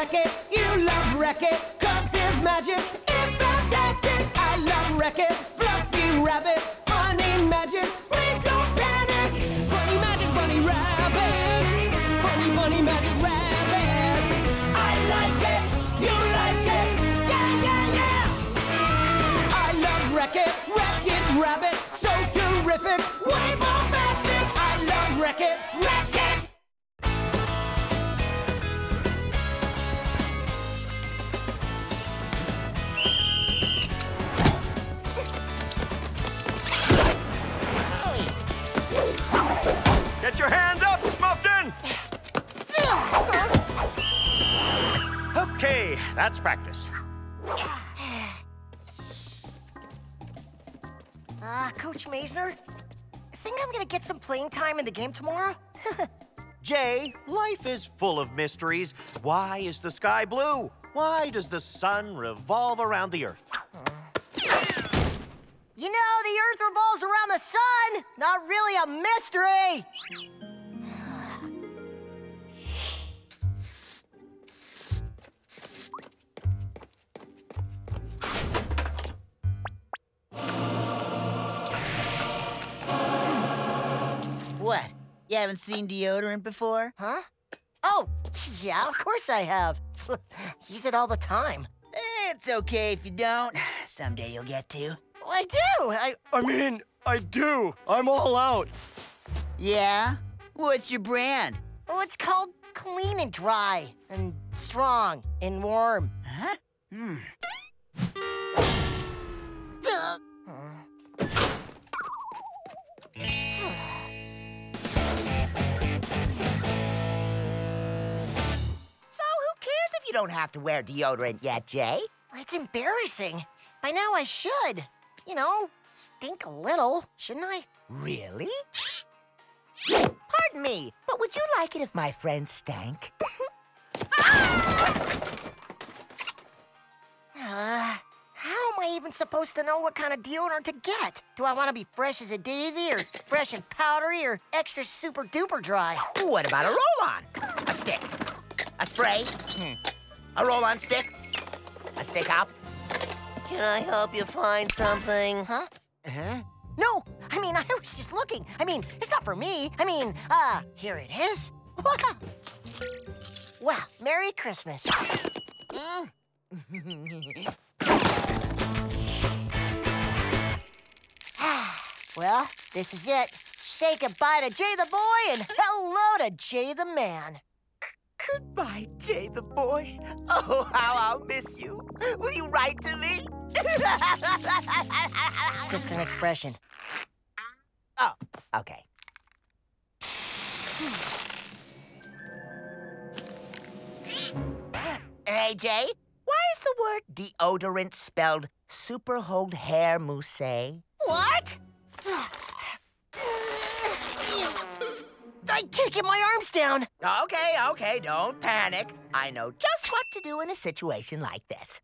Rekkit, you love Rekkit, cause his magic is fantastic. I love Rekkit, Fluffy Rabbit, Funny Magic, please don't panic. Funny Magic Bunny Rabbit, Funny Bunny Magic Rabbit. I like it, you like it, yeah, yeah, yeah. I love Rekkit, Rekkit Rabbit, Get your hands up, Smuffton! Okay, that's practice. Uh, Coach Maisner, I think I'm gonna get some playing time in the game tomorrow. Jay, life is full of mysteries. Why is the sky blue? Why does the sun revolve around the earth? You know, the Earth revolves around the sun. Not really a mystery. What? You haven't seen deodorant before? Huh? Oh, yeah, of course I have. Use it all the time. It's okay if you don't. Someday you'll get to. I do. I I mean, I do. I'm all out. Yeah? What's your brand? oh, it's called clean and dry and strong and warm. Huh? Hmm. So who cares if you don't have to wear deodorant yet, Jay? It's embarrassing. By now I should. You know, stink a little, shouldn't I? Really? Pardon me, but would you like it if my friend stank? Uh, how am I even supposed to know what kind of deodorant to get? Do I want to be fresh as a daisy, or fresh and powdery, or extra super duper dry? What about a roll-on? A stick? A spray? Hmm. A roll-on stick? A stick up? Can I help you find something? Huh? Huh? No, I mean, I was just looking. I mean, it's not for me. I mean, uh, here it is. Wow. Well, Merry Christmas. well, this is it. Say goodbye to Jay the boy and hello to Jay the man. Goodbye, Jay the boy. Oh, how I'll miss you. Will you write to me? It's just an expression. oh, okay. Hey, Jay, why is the word deodorant spelled super hold hair mousse? What? I can't get my arms down. Okay, okay, don't panic. I know just what to do in a situation like this.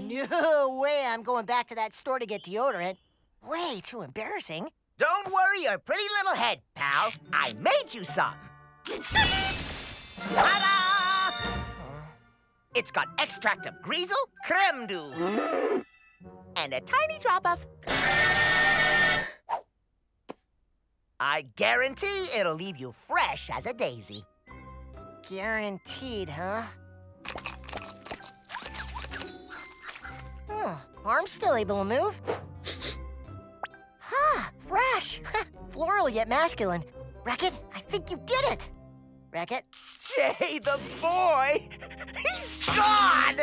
No way I'm going back to that store to get deodorant. Way too embarrassing. Don't worry your pretty little head, pal. I made you some. Ta-da! It's got extract of greasel, creme doux, and a tiny drop of... I guarantee it'll leave you fresh as a daisy. Guaranteed, huh? Huh, arm's still able to move. Huh, fresh. Floral yet masculine. Rekkit, I think you did it. Rekkit, Jay the boy! He's gone!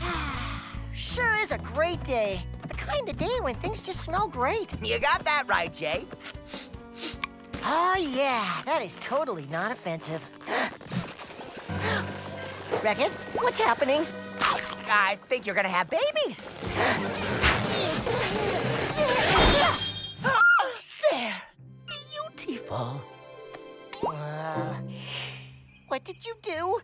sure is a great day. Kind of day when things just smell great. you got that right, Jay. Oh, yeah, that is totally not offensive. Rekkit, what's happening? I think you're gonna have babies. there. Beautiful. Uh, what did you do?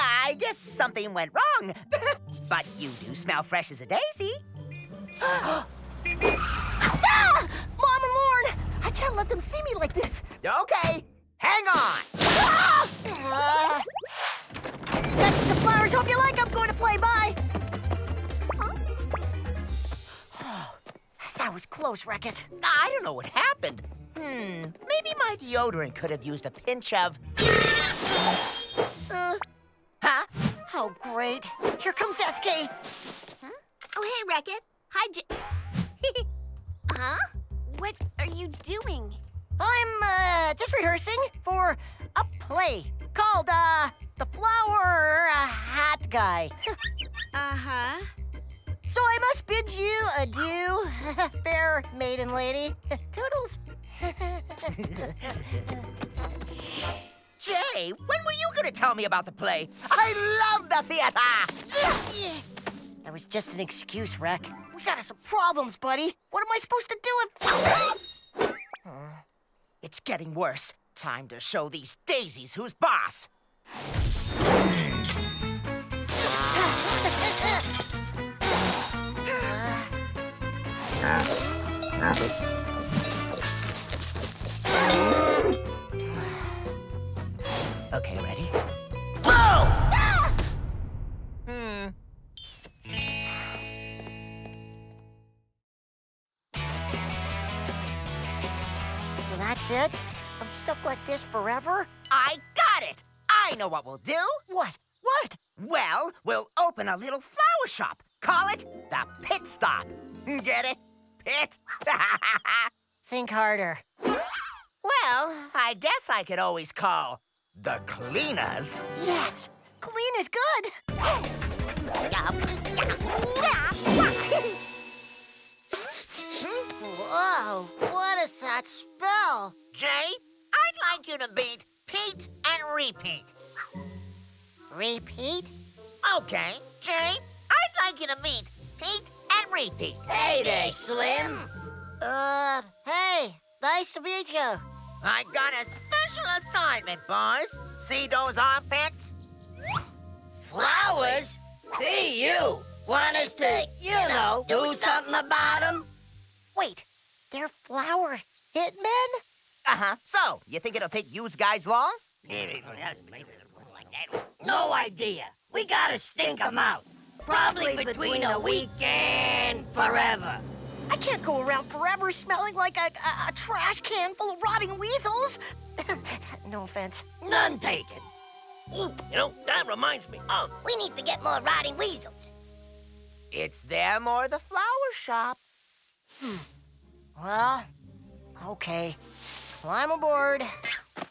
I guess something went wrong. but you do smell fresh as a daisy. ah! Mom and Lorne! I can't let them see me like this. Okay, hang on. Ah! Uh, that's some flowers. Hope you like. I'm going to play. Bye. that was close, Rekkit. I don't know what happened. Hmm, maybe my deodorant could have used a pinch of... Uh, Huh? oh, great. Here comes SK. Oh, hey, Rekkit. Hi, J... huh? What are you doing? I'm uh, just rehearsing for a play called uh, The Flower uh, Hat Guy. Uh-huh. so I must bid you adieu, fair maiden lady. Toodles. Jay, when were you gonna tell me about the play? I love the theater! That was just an excuse, Wreck. We got us some problems, buddy. What am I supposed to do if... It's getting worse. Time to show these daisies who's boss. Okay, ready? Blow! Hmm. So that's it? I'm stuck like this forever? I got it! I know what we'll do. What? What? Well, we'll open a little flower shop. Call it the Pit Stop. Get it? Pit? Think harder. well, I guess I could always call the cleaners. Yes! Clean is good! Whoa, what is that spell? Jay, I'd like you to beat Pete and repeat. Repeat? Okay, Jay, I'd like you to meet Pete and repeat. Hey there, Slim. Uh, hey, nice to meet you. I got a special assignment, boys. See those armpits? Flowers? Hey, you. Want us to, you know, do something about them? Wait, they're flower hitmen? Uh-huh. So, you think it'll take you guys long? No idea. We gotta stink them out. Probably between a week and forever. I can't go around forever smelling like a, a, a trash can full of rotting weasels. no offense. None taken. Ooh, you know, that reminds me. Oh, We need to get more rotting weasels. It's them or the flower shop. Hmm. Well, okay. Climb aboard.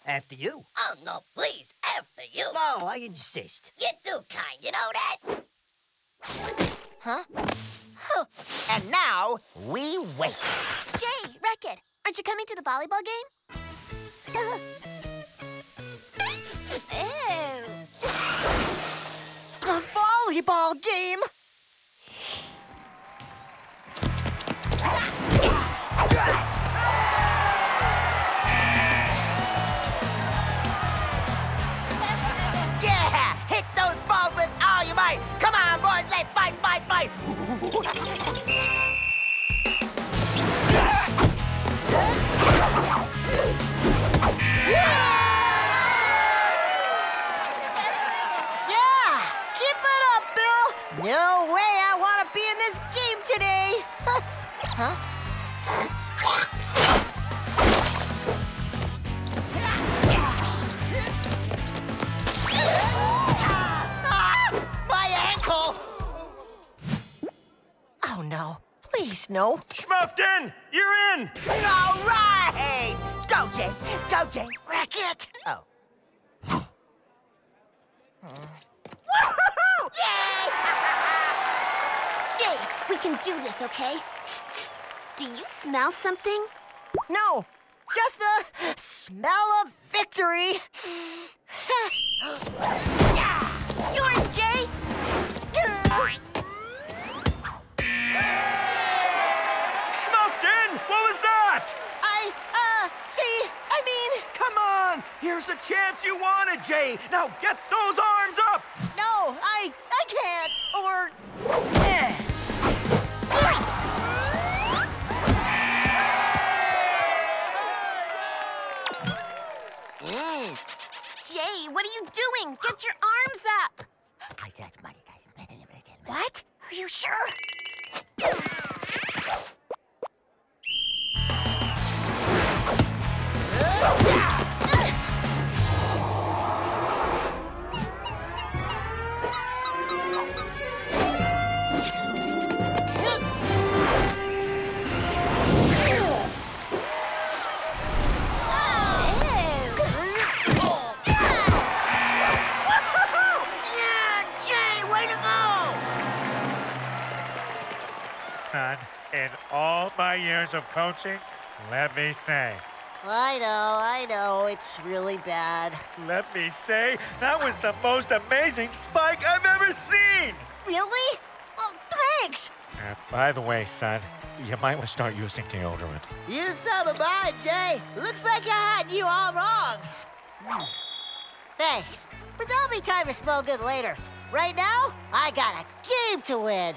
After you. Oh, no, please, after you. No, I insist. You're too kind, you know that? Huh? And now, we wait. Jay, Rekkit, aren't you coming to the volleyball game? った。No. Schmuffton, you're in! All right! Go, Jay! Go, Jay! Wreck it! Oh. Woohoo! Yay! Jay, we can do this, okay? Do you smell something? No! Just the smell of victory! Yours, Jay! Schmuffton, what was that? I, uh, see, I I mean, Come on! Here's the chance you wanted, Jay! Now get those arms up! no, I I can't. Or eh. Jay, what are you doing? Get your arms up. I said, What? Are you sure? My years of coaching, let me say, I know, I know, it's really bad. let me say, that was the most amazing spike I've ever seen! Really? Well, thanks. Uh, by the way, son, you might want to start using deodorant. You son of mine, Jay. Looks like I had you all wrong. Thanks. But there'll be time to smell good later. Right now, I got a game to win.